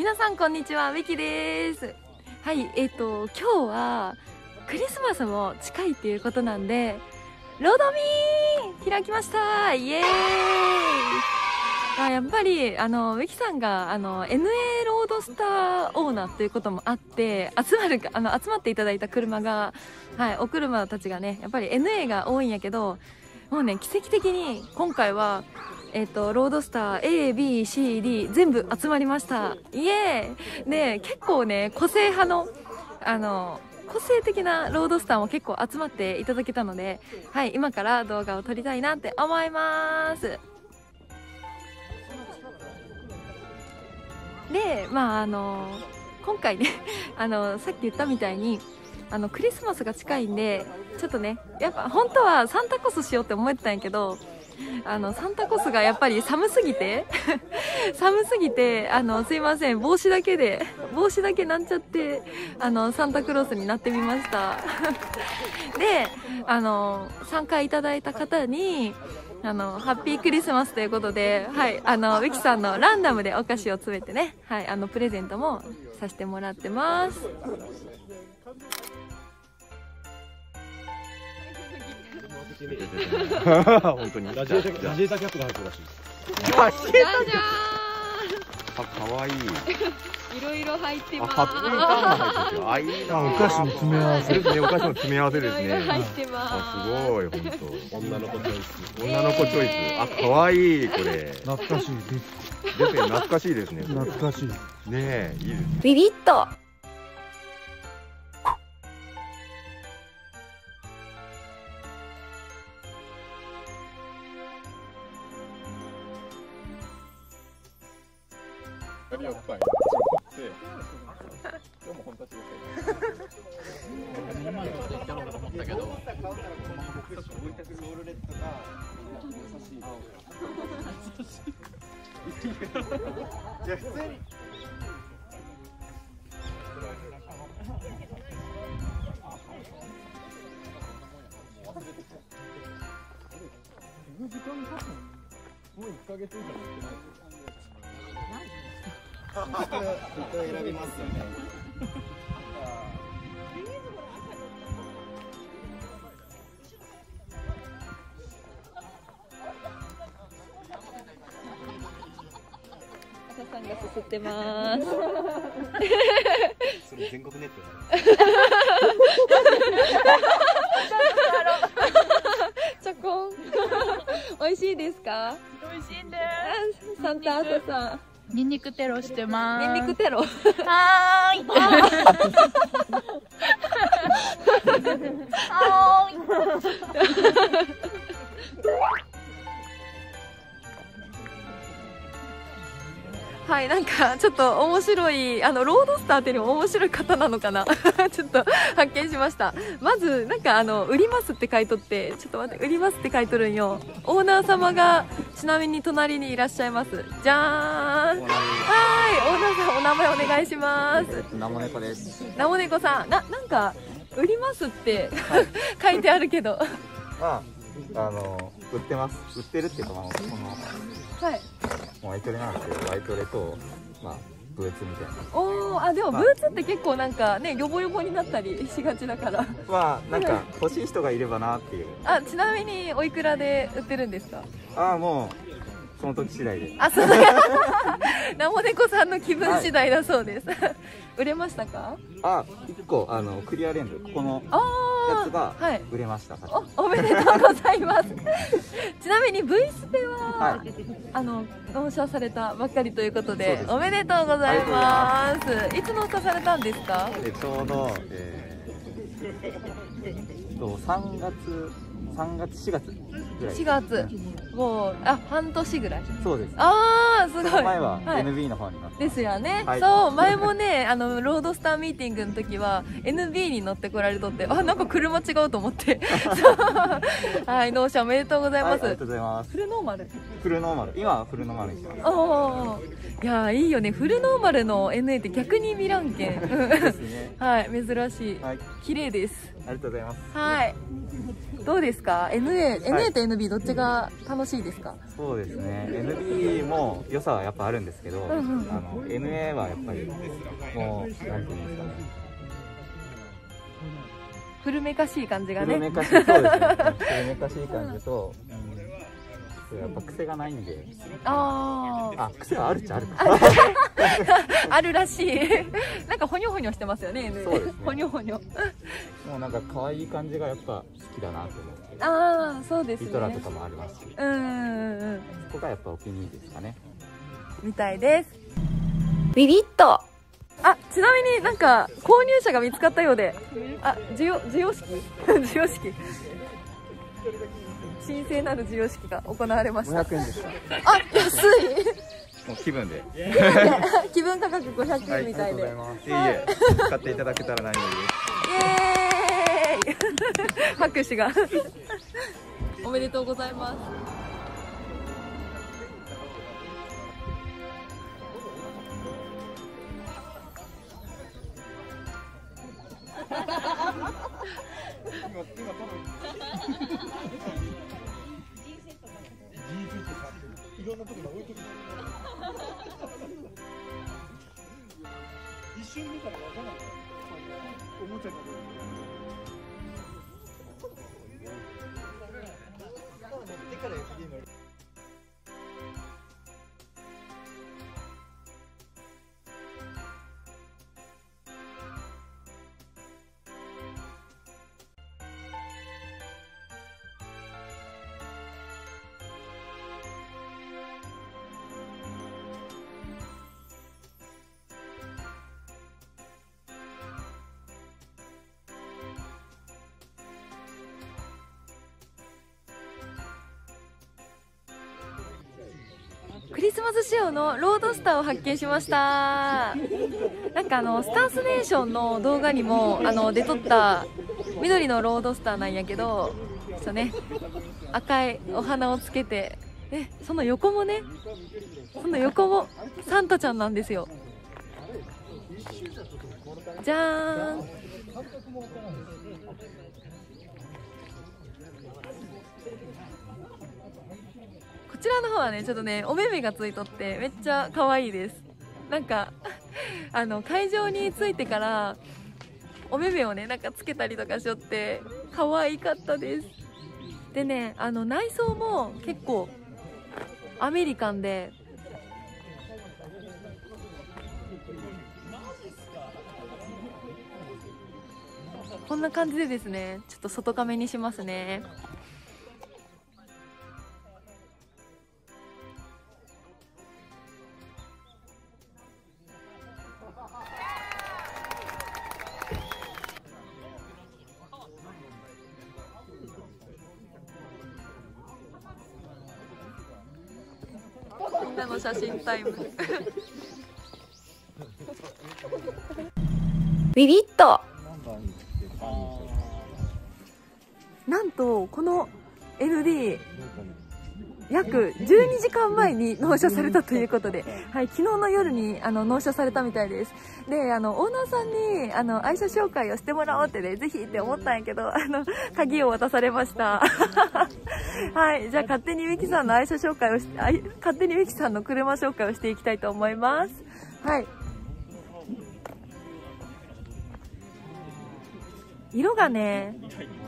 皆さんこんにちは、ミキです。はい、えっ、と、今日はクリスマスも近いっていうことなんで、ロードミー開きましたイエーイあやっぱり、あの、ミキさんが、あの、NA ロードスターオーナーということもあって、集まる、あの、集まっていただいた車が、はい、お車たちがね、やっぱり NA が多いんやけど、もうね、奇跡的に今回は、えっ、と、ロードスター A、B、C、D 全部集まりました。イエーイで、結構ね、個性派の、あの、個性的なロードスターも結構集まっていただけたので、はい、今から動画を撮りたいなって思います。で、まああの、今回ね、あの、さっき言ったみたいに、あの、クリスマスが近いんで、ちょっとね、やっぱ本当はサンタコスしようって思ってたんやけど、あの、サンタコスがやっぱり寒すぎて、寒すぎて、あの、すいません、帽子だけで、帽子だけなんちゃって、あの、サンタクロースになってみました。で、あの、参加いただいた方に、あの、ハッピークリスマスということで、はい、あの、ウィキさんのランダムでお菓子を詰めてね、はい、あの、プレゼントもさせてもらってます。本当に。ラジエータラジエータキャップが入ってるらしいです。じゃじあ、可愛いい。ゃーんいろいろ入ってあ、ます。ハッピーターンが入ってる。あ、いいな。あ お菓子の詰め合わせですね。お菓子の詰め合わせですね。入ってます。あ、すごい、本当。女の子チョイス。女の子チョイス。あ、可愛いこれ。懐かしいです。ですね、懐かしいですね。懐かしい。ねえ、いいですね。ビビッと。やったんっ今日も本当は仕事ちうールレッが優しい優しいもう1か月以上やってないですよ選びますよね。さんがすすってます。それ全国ネットだチョコン。美味しいで。すか。美味しいんで。サンタアトさん。す。ニンニクテロしてます。ニンニクテロ。はーい。はーい。はい、なんかちょっと面白い、あの、ロードスターっていうよりも面白い方なのかな ちょっと発見しました。まず、なんかあの、売りますって書いとって、ちょっと待って、売りますって書いとるんよ。オーナー様がちなみに隣にいらっしゃいます。じゃーん。はい、オーナーさんお名前お願いします。ナモネコです。ナモネコさん、な、なんか、売りますって 書いてあるけど。まあ、あの、売ってます。売ってるっていうか、まあ、この、はい。ワイトレなんですけど、ワイトレと、まあ、ブーツみたいな。おー、あ、でもブーツって結構なんかね、ヨボヨボになったりしがちだから。まあ、なんか、欲しい人がいればなっていう。あ、ちなみにおいくらで売ってるんですか？ああ、もう、その時次第で。あ、そう ナモネコさんの気分次第だそうです。売れましたか？あ、一個、あの、クリアレンズ、ここのあやつがー、はい。売れました。お、おめでとうございます。ちなみに V スペは、はい。あの、納車されたばっかりということで、そうですおめでとうございます。いつ納車されたんですか？で、ちょうど、えー、と、3月、3月、4月ぐらい。4月。もう、あ、半年ぐらい。そうです。あー、すごい。前ははい NB の方になってですよね、はいそう前もね あのロードスターミーティングの時は NB に乗ってこられとってあなんか車違うと思って はい納車おめでとうございます、はいありがとうございます。フルノーマルフルノーマル。今はフルノーマルにしてます。ああいやーいいよねフルノーマルの NA って逆に見らんけん ですね。はい珍しいはい。綺麗ですありがとうございます。はいどうですか？NA, NA と NB どっちが楽しいですか、そうですね。NB も良さはやっぱあるんですけど、うんうん。うんあの NA はやっぱりもうなんていうんですかね。古めかしい感じがね。古めかしいそうですね。古めかしい感じと、やっぱ癖がないんで。あああ癖はあるっちゃあるか。あるらしい。なんかほにょほにょしてますよね。そうですね。ほにょほにょ。もうなんか可愛い感じがやっぱ好きだなと思って。ああそうですね。リトラとかもありますし。うんうんうんそこがやっぱお気に入りですかね。みたいです。ビビッと。あちなみになんか購入者が見つかったようで。あ授与授与式？授与式神聖なる授与式が行われました。500円ですあ安い。もう気分で。気分価格500円みたいで、いえい。え。使っていただけたら何よりです。イエーイ。拍手が。おめでとうございますの時の置いとき一瞬見たらわからないおもちゃの上に。クリスマス仕様のロードスターを発見しました。なんかあのスタースネーションの動画にもあの出とった緑のロードスターなんやけどそうね。赤いお花をつけてえその横もねその横もサンタちゃんなんですよ。じゃーん。ちらの方はねちょっとねお目目がついとってめっちゃ可愛いです。なんか あの会場に着いてからお目目をねなんかつけたりとかしよって可愛かったです。でねあの内装も結構アメリカンでこんな感じでですねちょっと外カメにしますね。みんなの写真タイム。ビビッと。なんとこの LD 約12時間前に納車されたということで、はい、昨日の夜にあの納車されたみたいです。であのオーナーさんにあの愛車紹介をしてもらおうってねぜひって思ったんやけどあの鍵を渡されました。はいじゃあ勝手にミキさんの愛車紹介をしあ勝手にミキさんの車紹介をしていきたいと思います。はい。色がね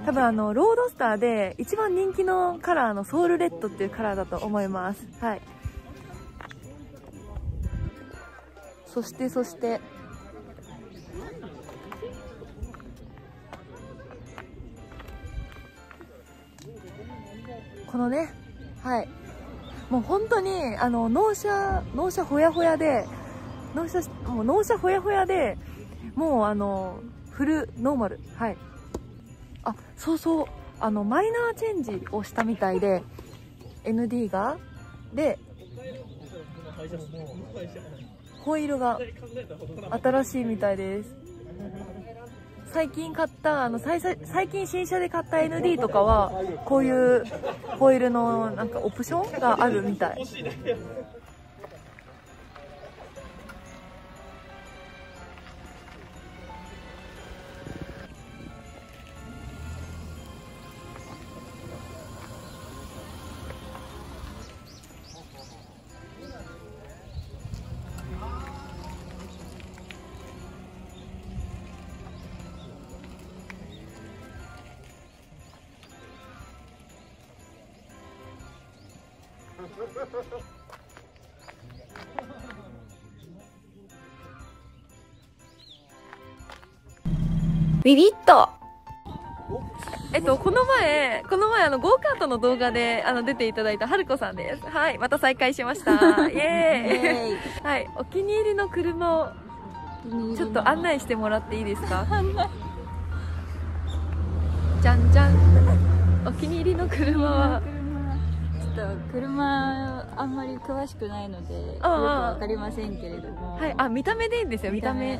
多分あのロードスターで一番人気のカラーのソウルレッドっていうカラーだと思います。はい。そしてそして。このねはい。もう本当にあの納車納車ほやほやで納車もう納車ほやほやでもうあのフルノーマル。はい。あそうそう。あのマイナーチェンジをしたみたいで ND が。でホイールが新しいみたいです。最近買ったあの最最近新車で買った ND とかはこういうホイールのなんかオプションがあるみたい。ビビッとえっと、この前、この前、あの、ゴーカートの動画で、あの、出ていただいた春子さんです。はい、また再会しました。イエーイはい、お気に入りの車を、ちょっと案内してもらっていいですか？じゃんじゃん。お気に入りの車は、と車あんまり詳しくないのでよくわかりませんけれども。はい、あ、見た目でいいんですよ、見た目。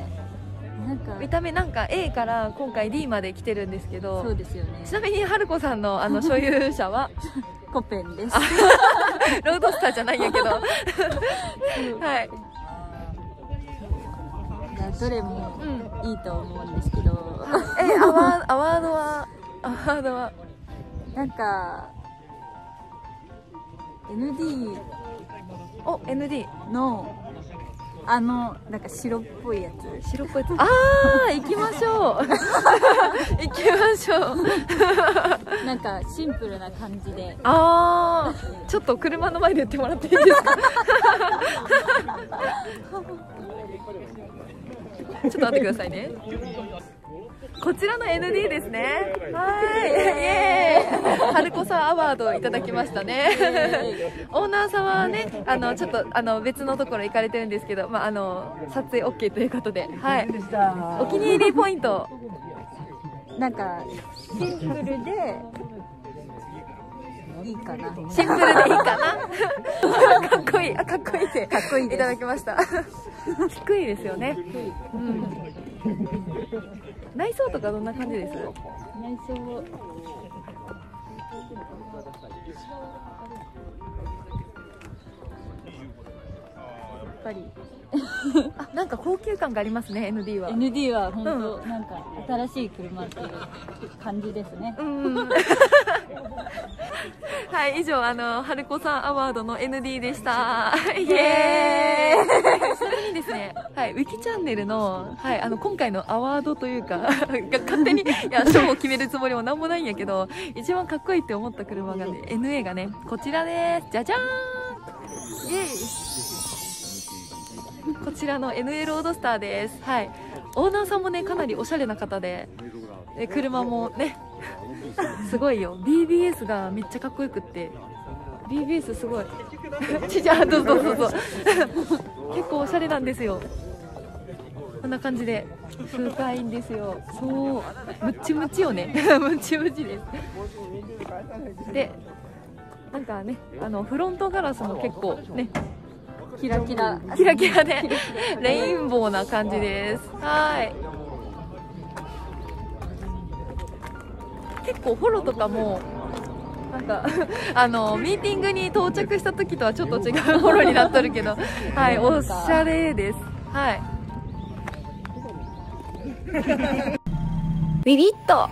なんか見た目なんか A から今回 D まで来てるんですけど、そうですよね。ちなみに春子さんのあの所有者は？コペンです。ロードスターじゃないんやけど。はい。どれもうん。いいと思うんですけど。えアワーアワードはアワードは？なんか ND お ND のあのなんか白っぽいやつ。白っぽいやつ？ああ行きましょう。行きましょう。なんかシンプルな感じで。ああちょっと車の前で言ってもらっていいですか？ちょっと待ってくださいねこちらの ND ですね。はい。イエーイ。春子さんアワードをいただきましたね。オーナーさんはねあのちょっとあの別のところ行かれてるんですけど、まあ、あの撮影 OK ということで、はい、お気に入りポイント。なんかシンプルでいいかな。シンプルでいいかな。かっこいい。あかっこいいってかっこいいいただきました。低いですよね、うん、内装とかどんな感じです？内装やっぱり。あなんか高級感がありますね ND は。ND は本当、うなんか新しい車っていう感じですね。うん。はい以上あの春子さんアワードの ND でした。イエーイですね。はいウィキチャンネルの,、はい、あの今回のアワードというか が勝手にいや賞を決めるつもりもなんもないんやけど一番かっこいいって思った車がね NA がねこちらです。じゃじゃーん。イエイ。こちらの NA ロードスターです。はい。オーナーさんもねかなりおしゃれな方でで車もねすごいよ。BBS がめっちゃかっこよくって BBS すごい。ちじゃあどうぞどうぞ。結構おしゃれなんですよ。こんな感じで。深いんですよ。そう。ムチムチよね。ムチムチです。でなんかねあのフロントガラスも結構ねキラキラ。キラキラでレインボーな感じです。はい。結構フォローとかもなんか あのミーティングに到着した時とはちょっと違うフォローになっとるけど はいおしゃれです。はい。ビビッと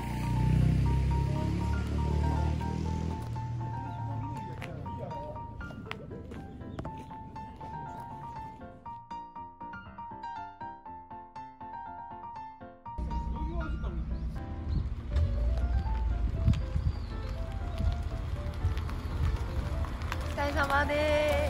様です。